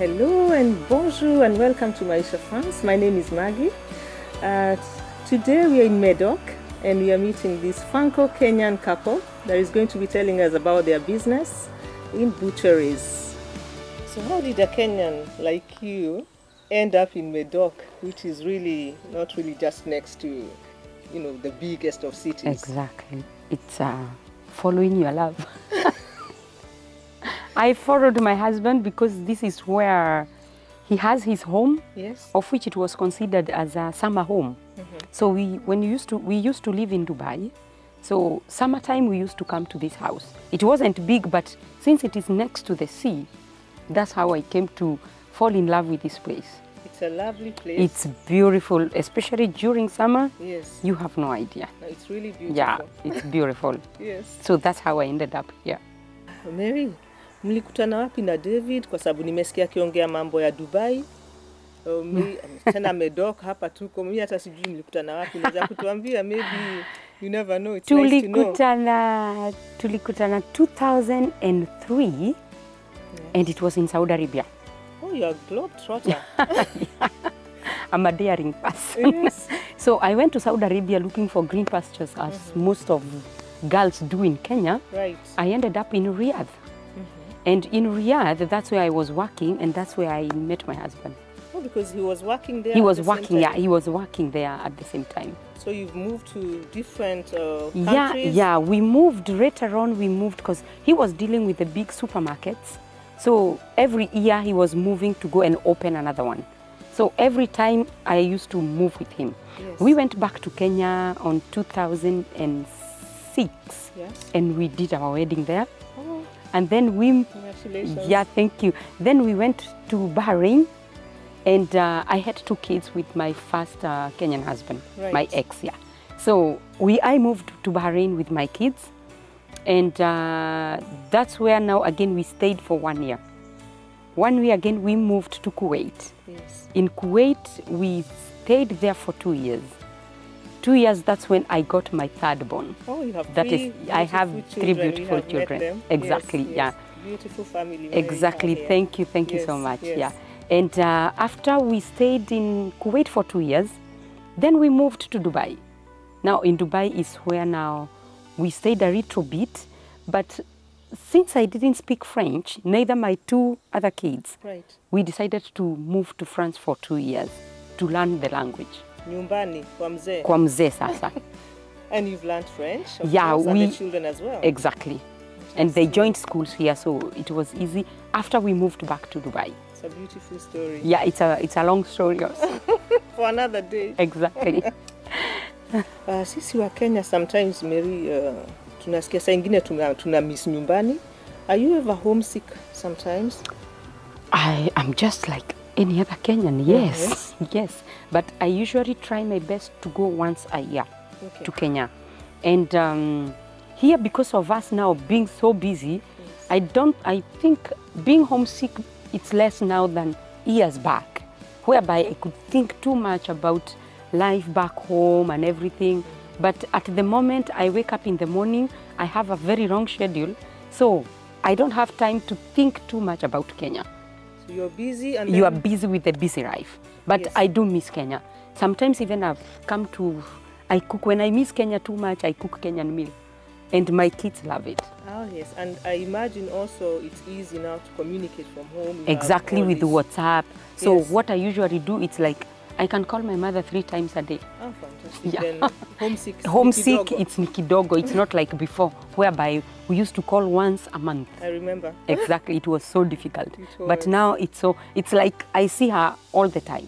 Hello and bonjour and welcome to Maisha France. My name is Maggie. Uh, today we are in Medoc and we are meeting this Franco Kenyan couple that is going to be telling us about their business in butcheries. So, how did a Kenyan like you end up in Medoc, which is really not really just next to, you know, the biggest of cities? Exactly. It's uh, following your love. I followed my husband because this is where he has his home, Yes. of which it was considered as a summer home. Mm-hmm. So we, when you used to, we used to live in Dubai. So summertime we used to come to this house. It wasn't big, but since it is next to the sea, that's how I came to fall in love with this place. It's a lovely place. It's beautiful, especially during summer. yes. You have no idea. No, It's really beautiful. Yeah, it's beautiful. Yes. So that's how I ended up here. Mary, mlikutana wapi na David? Kwa sababu nimesikia akiongea mambo ya Dubai. Um, tena amedoka hapa tuko, mimi hata sijui mlikutana wapi, naweza kutuambia maybe you never know, it's tulikutana, nice to know. Tulikutana 2003 yeah. and it was in Saudi Arabia. Oh, you're a globetrotter. I'm a daring person. yes. So I went to Saudi Arabia looking for green pastures as mm -hmm. most of girls do in Kenya. Right. I ended up in Riyadh. And in Riyadh, that's where I was working and that's where I met my husband. Oh, because he was working there. He was the working, yeah, he was working there at the same time. So you've moved to different uh, Yeah, yeah, we moved later on. We moved because he was dealing with the big supermarkets. So every year he was moving to go and open another one. So every time I used to move with him. Yes. We went back to Kenya on 2006 Yes. and we did our wedding there. And then we, congratulations. yeah, thank you. Then we went to Bahrain and uh, I had two kids with my first uh, Kenyan husband, my ex, yeah. So we, I moved to Bahrain with my kids and uh, that's where now again we stayed for one year. One year again we moved to Kuwait. Yes. In Kuwait we stayed there for two years. Two years, that's when I got my third born. Oh, you have That three is- I have beautiful three children. Beautiful have children. Exactly, Yes, yeah. Beautiful family. Exactly. Thank you. Thank you so much. yes. Yeah. And uh, after we stayed in Kuwait for two years, then we moved to Dubai. Now in Dubai is where now we stayed a little bit, but since I didn't speak French, neither my two other kids, Right. we decided to move to France for two years to learn the language. Nyumbani kwa mzee. Kwa mzee sasa. And you've learned French, of Yeah, course, we, and the children as well. Exactly. And they joined schools here, so it was easy. After we moved back to Dubai. It's a beautiful story. Yeah, it's a it's a long story. also. For another day. exactly. Uh, sisi wa Kenya sometimes Mary, uh, tunasikia saa ingine tuna, tuna miss nyumbani. Are you ever homesick sometimes? I am just like any other Kenyan. Yes, yes. But I usually try my best to go once a year Okay. to Kenya, and um, here because of us now being so busy, I don't. I think being homesick it's less now than years back, whereby I could think too much about life back home and everything. But at the moment I wake up in the morning, I have a very long schedule, so I don't have time to think too much about Kenya you're busy and you are busy with the busy life. But Yes. I do miss Kenya. Sometimes even I've come to, I cook, when I miss Kenya too much, I cook Kenyan meal. And my kids love it. Oh yes, and I imagine also it's easy now to communicate from home. You exactly with this- WhatsApp. So Yes. what I usually do, it's like, I can call my mother three times a day. Oh, fantastic. Yeah. Then homesick. Homesick, it's Nikidogo. It's not like before, whereby we used to call once a month. I remember. Exactly, it was so difficult. It But now it's so, it's like I see her all the time.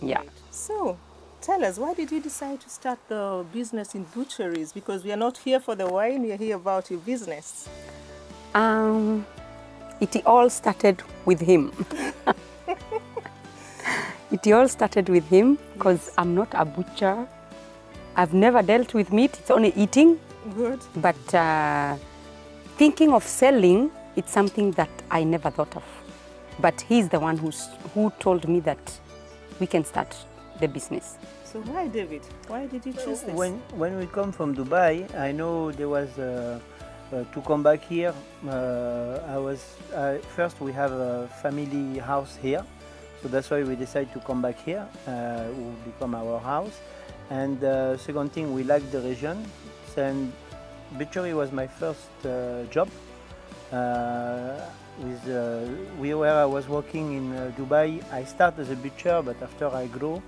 Yeah. So, tell us, why did you decide to start the business in butcheries? Because we are not here for the wine, we are here about your business. Um, it all started with him. it all started with him because I'm not a butcher. I've never dealt with meat, it's only eating. Good. But uh, thinking of selling, it's something that I never thought of. But he's the one who's, who told me that we can start the business. So why, David? Why did you choose this? When, when we come from Dubai, I know there was uh, Uh, to come back here, uh, I was uh, first we have a family house here, so that's why we decided to come back here. Uh, will become our house. And uh, second thing, we like the region. And butchery was my first uh, job. Uh, with uh, we, where I was working in uh, Dubai, I started as a butcher, but after I grew,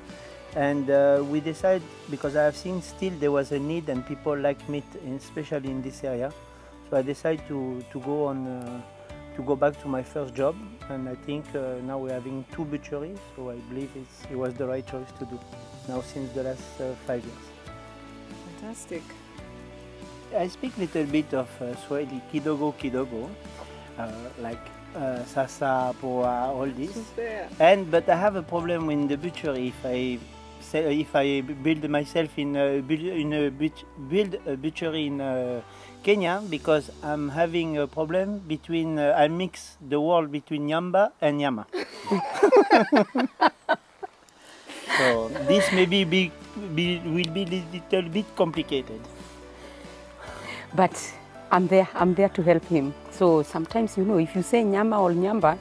and uh, we decided because I have seen still there was a need and people like meat, especially in this area. So I decided to to go on uh, to go back to my first job, and I think uh, now we're having two butcheries. So I believe it's, it was the right choice to do. Now since the last uh, five years. Fantastic. I speak a little bit of uh, Swahili, kidogo kidogo, uh, like uh, sasa, poa, all this. Super. And but I have a problem in the butchery if I if I build myself in a, build, in a but, build a butchery in uh, Kenya because I'm having a problem between uh, I mix the word between Nyamba and Nyama. so this maybe be, be will be a little bit complicated. But I'm there, I'm there to help him. So sometimes, you know, if you say nyama or nyamba,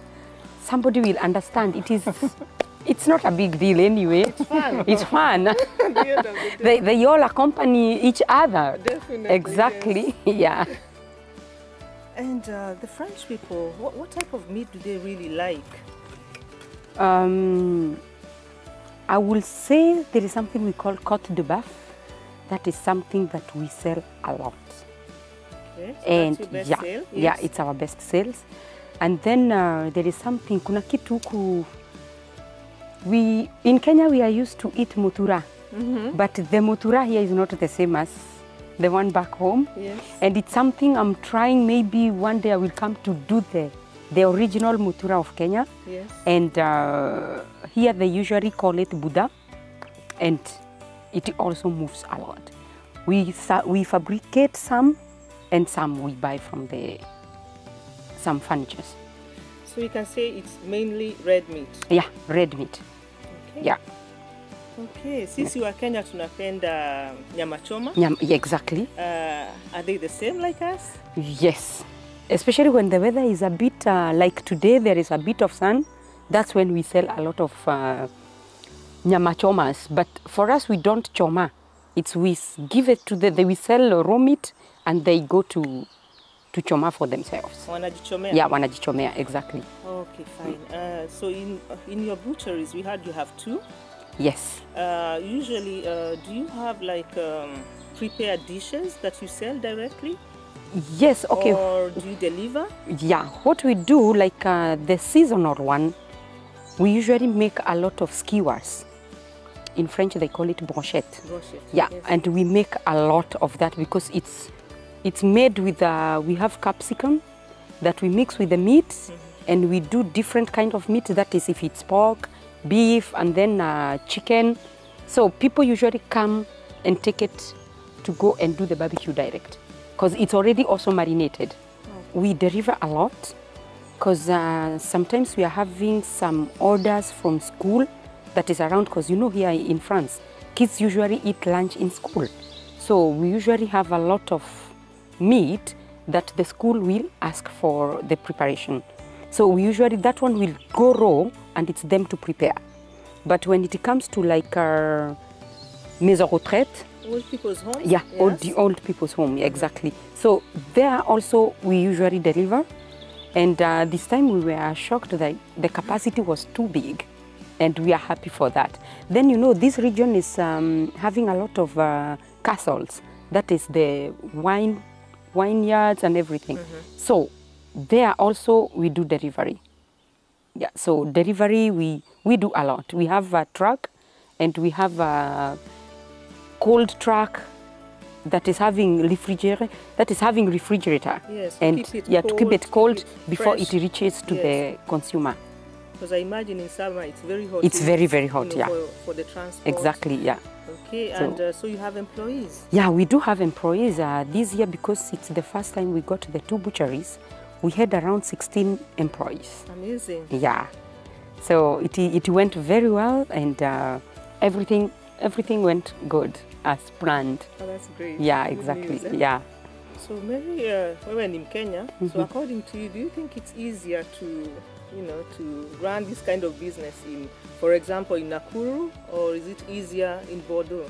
somebody will understand. It is, it's not a big deal anyway. It's fun. It's fun. The the they, they all accompany each other. Definitely, Exactly, yeah. And uh, the French people, what, what type of meat do they really like? Um, I will say there is something we call cote de boeuf. That is something that we sell a lot. Okay, so and that's your best yeah, sale? yeah, it's our best sales. And then uh, there is something, kuna kitu we, in Kenya we are used to eat mutura, Mhm. but the mutura here is not the same as the one back home. Yes. And it's something I'm trying, maybe one day I will come to do the, the original mutura of Kenya. Yes. And uh, here they usually call it boudin, and it also moves a lot. We, we fabricate some, and some we buy from the some furnitures. So you can say it's mainly red meat. Yeah, red meat. Okay. Yeah, Okay, sisi wa Kenya tunapenda nyama choma. Nyam- yeah, exactly. Uh, are they the same like us? Yes, especially when the weather is a bit uh, like today, there is a bit of sun. That's when we sell a lot of uh, nyama chomas. But for us, we don't choma. It's we give it to the, they we sell raw meat and they go to to choma for themselves. Wanajichomea? Yeah, wanajichomea exactly. Okay, fine. Uh, so in in your butcheries, we heard you have two. Yes. Uh, usually, uh, do you have like um, prepared dishes that you sell directly, Yes. Okay. or do you deliver? Yeah, what we do, like uh, the seasonal one, we usually make a lot of skewers. In French, they call it brochette. Brochette, Yeah, yes. and we make a lot of that because it's it's made with uh, we have capsicum that we mix with the meat, Mm-hmm. and we do different kind of meat. That is, if it's pork, beef, and then uh, chicken. So people usually come and take it to go and do the barbecue direct because it's already also marinated. We deliver a lot because uh, sometimes we are having some orders from school that is around because you know here in France kids usually eat lunch in school so we usually have a lot of meat that the school will ask for the preparation so we usually that one will go raw and it's them to prepare but when it comes to like uh, maison retraite Old people's homes? yeah, old, Yes. the old people's home, yeah, exactly. So there also we usually deliver. And uh, this time we were shocked that the capacity was too big. And we are happy for that. Then, you know, this region is um, having a lot of uh, castles. That is the wine, vineyards and everything. Mm-hmm. So there also we do delivery. Yeah, so delivery we, we do a lot. We have a truck and we have a cold truck that is having refrigerator that is having refrigerator Yes, to and keep it yeah to keep cold, it keep cold it before fresh. it reaches to Yes. the consumer Because I imagine in summer it's very hot. It's very, very you hot, know, yeah. For, for the transport. exactly yeah Okay, So- and uh, so you have employees. yeah we do have employees uh, this year because it's the first time we got the two butcheries we had around 16 employees Amazing. yeah so it, it went very well and uh, everything everything went good as planned Oh, that's great. yeah Good exactly news, eh? yeah So Mary, uh, wewe ni Mkenya. So according to you, do you think it's easier to, you know, to run this kind of business in, for example, in Nakuru, or is it easier in Bordeaux?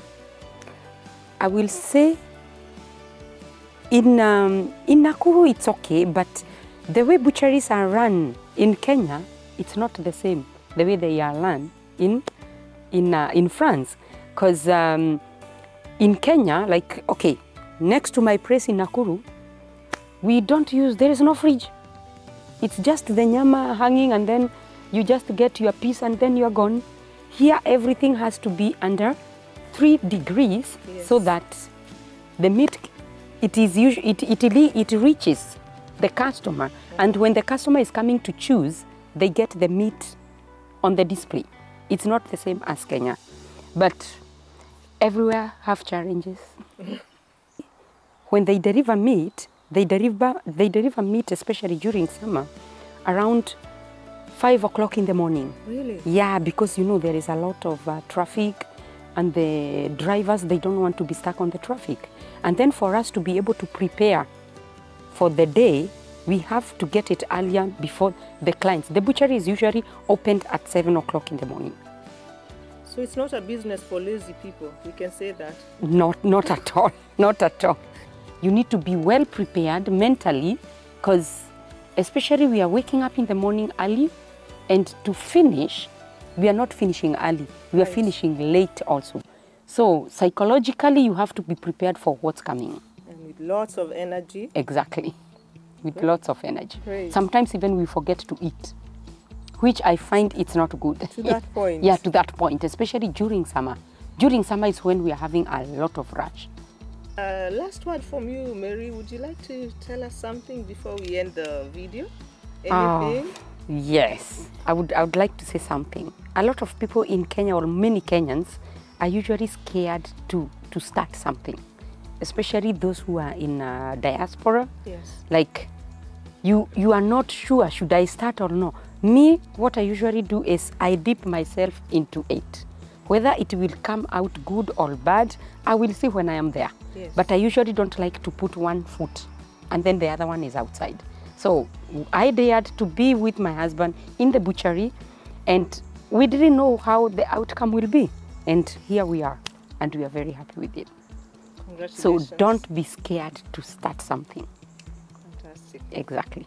I will say in, um, in Nakuru it's okay, but the way butcheries are run in Kenya, it's not the same the way they are run in, in, uh, in France. Because um, in Kenya, like, okay, next to my place in Nakuru, we don't use, there is no fridge. It's just the nyama hanging and then you just get your piece and then you're gone. Here, everything has to be under three degrees so that the meat, it is it, it, it reaches the customer. And when the customer is coming to choose, they get the meat on the display. It's not the same as Kenya. But everywhere have challenges. when they deliver meat, they deliver, they deliver meat, especially during summer, around five o'clock in the morning. Really? Yeah, because you know there is a lot of uh, traffic and the drivers, they don't want to be stuck on the traffic. And then for us to be able to prepare for the day, we have to get it earlier before the clients. The butchery is usually opened at seven o'clock in the morning. So it's not a business for lazy people. We can say that. Not, not at all, not at all. You need to be well prepared mentally because especially we are waking up in the morning early and to finish, we are not finishing early, we are Right. finishing late also. So psychologically, you have to be prepared for what's coming. And with lots of energy. Exactly. With lots of energy. Sometimes even we forget to eat, which I find it's not good. To that point. yeah, to that point, especially during summer. During summer is when we are having a lot of rush. Uh, last word from you, Mary. Would you like to tell us something before we end the video? Anything? Yes, I would, I would like to say something. A lot of people in Kenya, or many Kenyans, are usually scared to, to start something, especially those who are in uh, diaspora. Yes. Like, you, you are not sure, should I start or no? Me, what I usually do is I dip myself into it. Whether it will come out good or bad, I will see when I am there. Yes. But I usually don't like to put one foot and then the other one is outside. So I dared to be with my husband in the butchery and we didn't know how the outcome will be. And here we are and we are very happy with it. So don't be scared to start something. Fantastic. Exactly.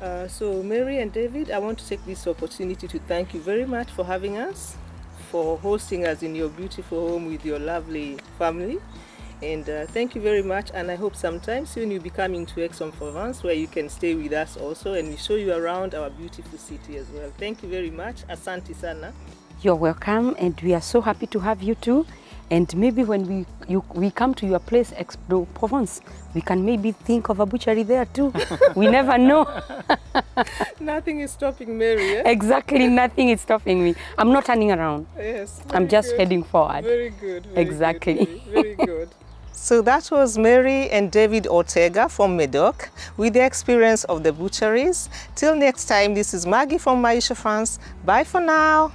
Uh, so, Mary and David, I want to take this opportunity to thank you very much for having us, for hosting us in your beautiful home with your lovely family. And uh, thank you very much. And I hope sometime soon you'll be coming to Aix-en-Provence where you can stay with us also and we show you around our beautiful city as well. Thank you very much. Asante sana. You're welcome, and we are so happy to have you too. And maybe when we you, we come to your place, Aix-en-Provence, we can maybe think of a butchery there too. we never know. Nothing is stopping Mary. Eh? exactly, nothing is stopping me. I'm not turning around. Yes. I'm just good. heading forward. Very good. very Exactly. good, Very, very good. So that was Mary and David Ortega from Medoc with the experience of the butcheries. Till next time, this is Maggie from Maisha France. Bye for now.